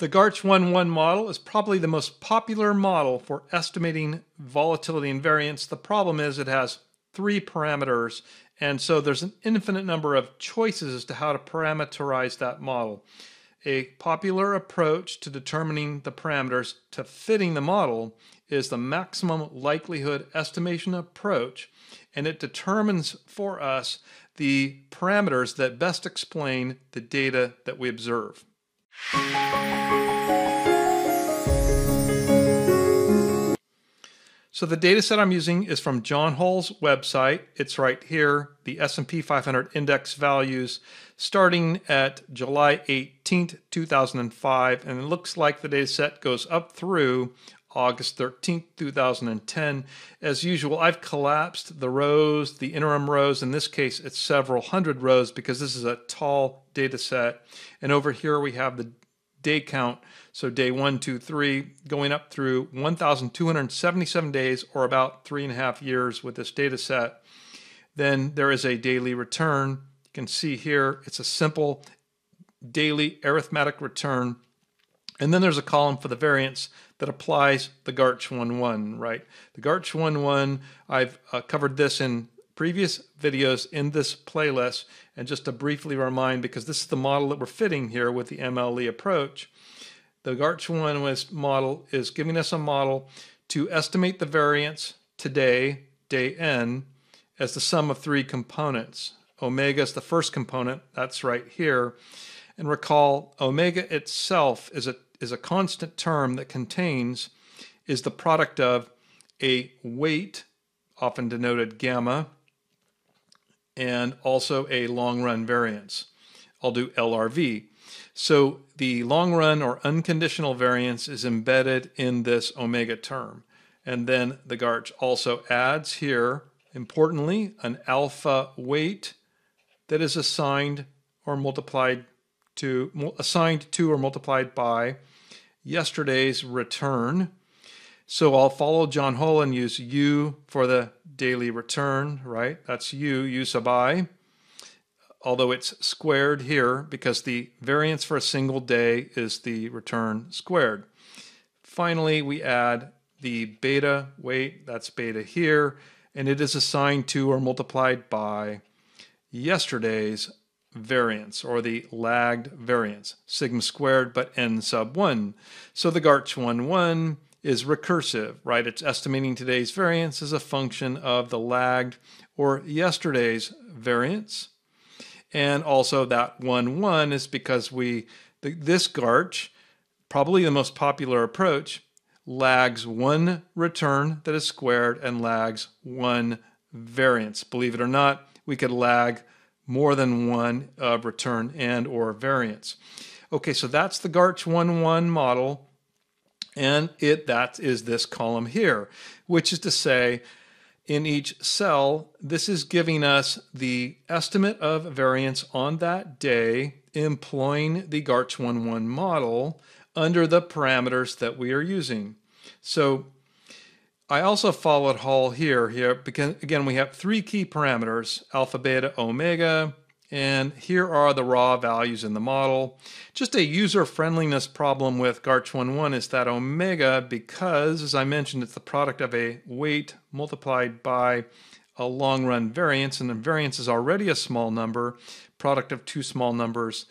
The Garch 1-1 model is probably the most popular model for estimating volatility and variance. The problem is it has three parameters, and so there's an infinite number of choices as to how to parameterize that model. A popular approach to determining the parameters to fitting the model is the maximum likelihood estimation approach, and it determines for us the parameters that best explain the data that we observe. So the data set I'm using is from John Hull's website. It's right here, the S&P 500 index values starting at July 18th, 2005, and it looks like the data set goes up through August 13th, 2010. As usual, I've collapsed the rows, the interim rows. In this case, it's several hundred rows because this is a tall data set. And over here we have the day count. So day one, two, three, going up through 1,277 days or about three and a half years with this data set. Then there is a daily return. You can see here it's a simple daily arithmetic return. And then there's a column for the variance that applies the Garch 1.1, right? The Garch 1.1, I've uh, covered this in previous videos in this playlist. And just to briefly remind, because this is the model that we're fitting here with the MLE approach, the Garch 1 model is giving us a model to estimate the variance today, day n, as the sum of three components. Omega is the first component, that's right here. And recall, omega itself is a, is a constant term that contains, is the product of a weight, often denoted gamma, and also a long run variance. I'll do LRV. So the long run or unconditional variance is embedded in this omega term. And then the Garch also adds here, importantly, an alpha weight that is assigned or multiplied to, assigned to or multiplied by yesterday's return. So I'll follow John Hull and use U for the daily return, right? That's U, U sub i, although it's squared here because the variance for a single day is the return squared. Finally, we add the beta weight, that's beta here, and it is assigned to or multiplied by yesterday's variance or the lagged variance, sigma squared, but n sub 1. So the Garch 1 1 is recursive, right? It's estimating today's variance as a function of the lagged or yesterday's variance. And also that 1, 1 is because we, the, this Garch, probably the most popular approach, lags one return that is squared and lags one variance. Believe it or not, we could lag more than one uh, return and or variance. Okay, so that's the Garch 1-1 model and it that is this column here, which is to say in each cell, this is giving us the estimate of variance on that day employing the Garch 1-1 model under the parameters that we are using. So I also followed Hull here, here because again we have three key parameters, alpha, beta, omega, and here are the raw values in the model. Just a user friendliness problem with Garch 1.1 is that omega, because as I mentioned, it's the product of a weight multiplied by a long run variance, and the variance is already a small number, product of two small numbers.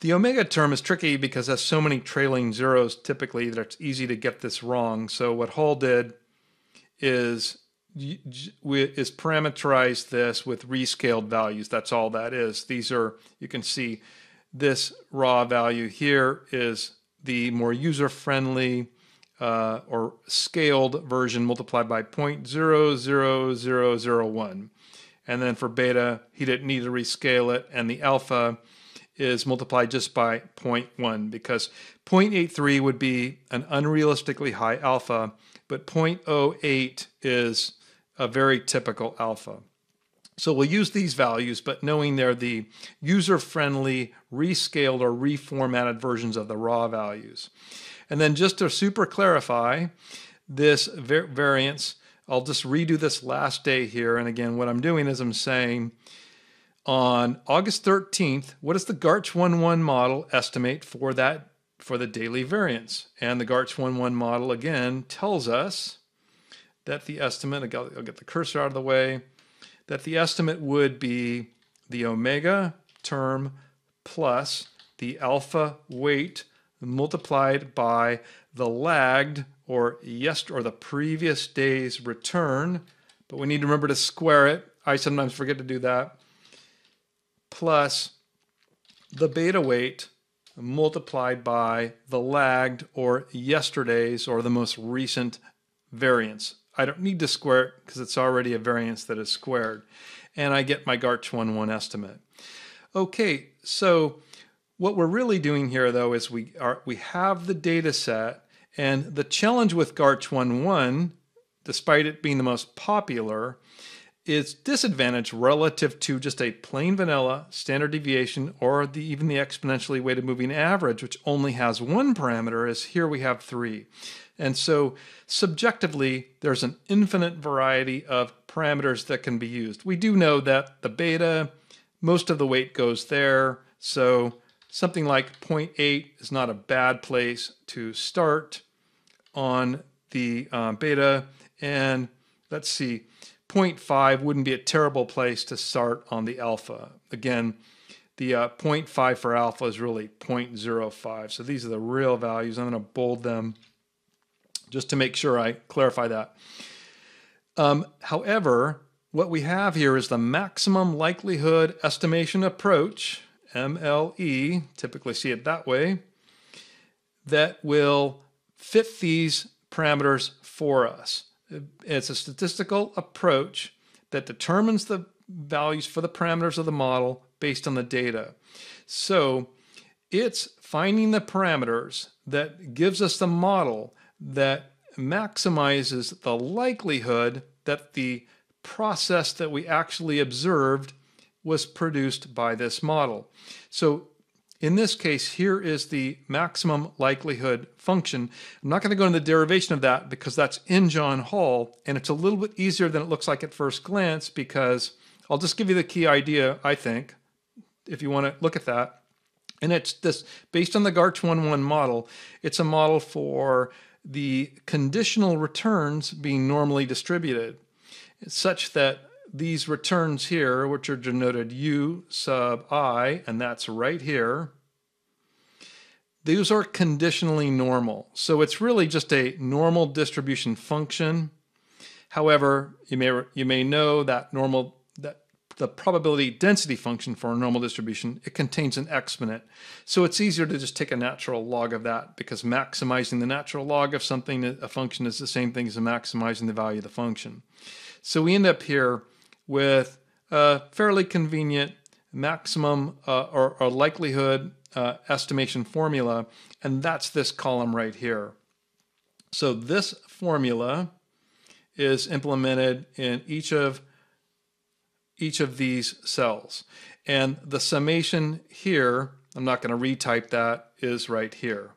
The omega term is tricky because has so many trailing zeros typically that it's easy to get this wrong. So what Hull did is is parameterize this with rescaled values. That's all that is. These are, you can see this raw value here is the more user-friendly uh, or scaled version multiplied by 0.00001. And then for beta, he didn't need to rescale it. And the alpha is multiplied just by 0.1 because 0.83 would be an unrealistically high alpha, but 0.08 is a very typical alpha. So we'll use these values, but knowing they're the user-friendly, rescaled or reformatted versions of the raw values. And then just to super clarify this variance, I'll just redo this last day here. And again, what I'm doing is I'm saying on August 13th, what does the Garch 1.1 model estimate for that for the daily variance. And the GARCH11 model again tells us that the estimate, I'll, get the cursor out of the way, that the estimate would be the omega term plus the alpha weight multiplied by the lagged or yes or the previous day's return, but we need to remember to square it. I sometimes forget to do that. Plus the beta weight multiplied by the lagged or yesterday's or the most recent variance. I don't need to square it because it's already a variance that is squared. And I get my GARCH11 estimate. Okay, so what we're really doing here though is we are we have the data set and the challenge with GARCH11, despite it being the most popular, is disadvantage relative to just a plain vanilla standard deviation or the, even the exponentially weighted moving average, which only has one parameter, is here we have three. And so subjectively, there's an infinite variety of parameters that can be used. We do know that the beta, most of the weight goes there. So something like 0.8 is not a bad place to start on the uh, beta. And let's see, 0.5 wouldn't be a terrible place to start on the alpha. Again, the uh, 0.5 for alpha is really 0.05. So these are the real values. I'm going to bold them just to make sure I clarify that. Um, however, what we have here is the maximum likelihood estimation approach, MLE, typically see it that way, that will fit these parameters for us. It's a statistical approach that determines the values for the parameters of the model based on the data. So it's finding the parameters that gives us the model that maximizes the likelihood that the process that we actually observed was produced by this model. So in this case, here is the maximum likelihood function. I'm not going to go into the derivation of that because that's in John Hull, and it's a little bit easier than it looks like at first glance because I'll just give you the key idea, I think, if you want to look at that. And it's this based on the GARCH11 model, it's a model for the conditional returns being normally distributed, such that these returns here, which are denoted u sub i, and that's right here, these are conditionally normal. So it's really just a normal distribution function. However, you may, you may know that normal that the probability density function for a normal distribution, it contains an exponent. So it's easier to just take a natural log of that because maximizing the natural log of something, a function is the same thing as maximizing the value of the function. So we end up here with a fairly convenient maximum uh, or, or, likelihood uh, estimation formula, and that's this column right here. So this formula is implemented in each of each of these cells. And the summation here, I'm not going to retype that, is right here.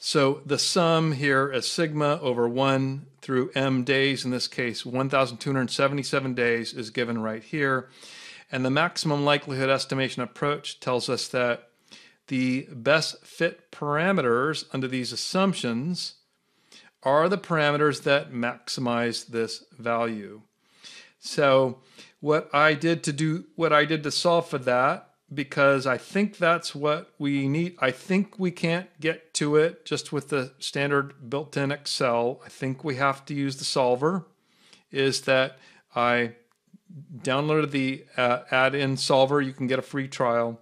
So the sum here is sigma over 1 through m days, in this case 1,277 days, is given right here. And the maximum likelihood estimation approach tells us that the best fit parameters under these assumptions are the parameters that maximize this value. So what I did to do what I did to solve for that because I think that's what we need. I think we can't get to it just with the standard built-in Excel. I think we have to use the solver. Is that I downloaded the uh, add-in solver. You can get a free trial,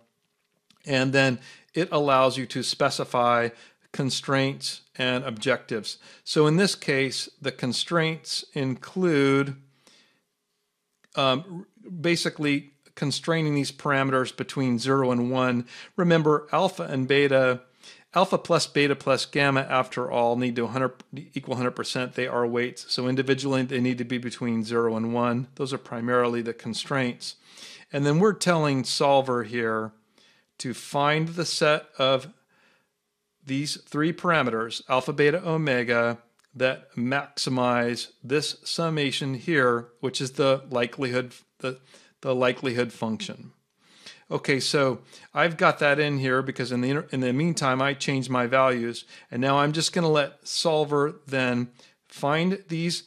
and then it allows you to specify constraints and objectives. So in this case, the constraints include um, basically constraining these parameters between 0 and 1. Remember, alpha and beta, alpha plus beta plus gamma, after all, need to 100, equal 100%. They are weights. So individually, they need to be between 0 and 1. Those are primarily the constraints. And then we're telling solver here to find the set of these three parameters, alpha, beta, omega, that maximize this summation here, which is the likelihood, the, the likelihood function. Okay, so I've got that in here because in the in the meantime I changed my values, and now I'm just going to let Solver then find these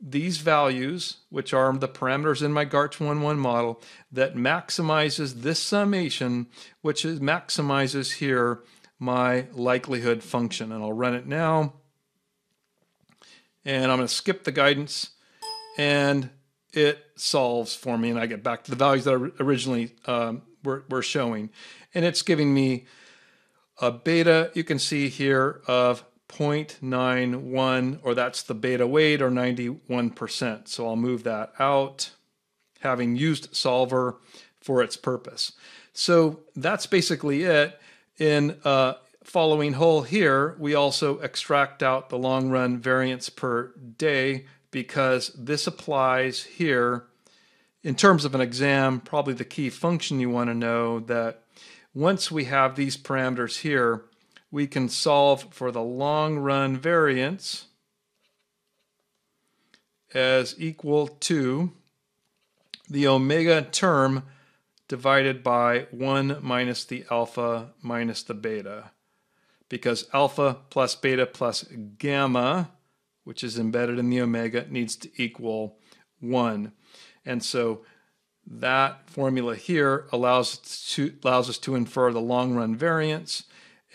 these values, which are the parameters in my GARCH11 model, that maximizes this summation, which is, maximizes here my likelihood function. And I'll run it now. And I'm going to skip the guidance, and it solves for me, and I get back to the values that I originally um, were, were showing. And it's giving me a beta, you can see here, of 0.91, or that's the beta weight, or 91%. So I'll move that out, having used Solver for its purpose. So that's basically it. In uh, following Hull here, we also extract out the long run variance per day because this applies here in terms of an exam, probably the key function you want to know that once we have these parameters here, we can solve for the long run variance as equal to the omega term divided by 1 minus the alpha minus the beta. Because alpha plus beta plus gamma, which is embedded in the omega, needs to equal 1. And so that formula here allows, to, allows us to infer the long run variance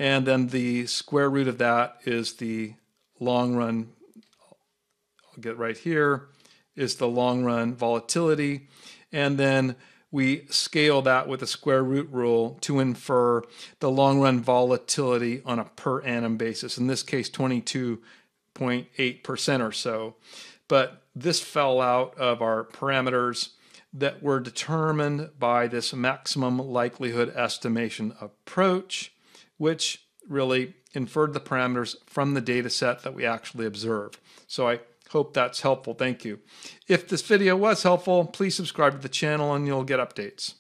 and then the square root of that is the long run, I'll get right here, is the long run volatility. And then we scale that with a square root rule to infer the long run volatility on a per annum basis, in this case 22.8% or so. But this fell out of our parameters that were determined by this maximum likelihood estimation approach which really inferred the parameters from the data set that we actually observe. So I hope that's helpful. Thank you. If this video was helpful, please subscribe to the channel and you'll get updates.